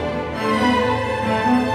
Música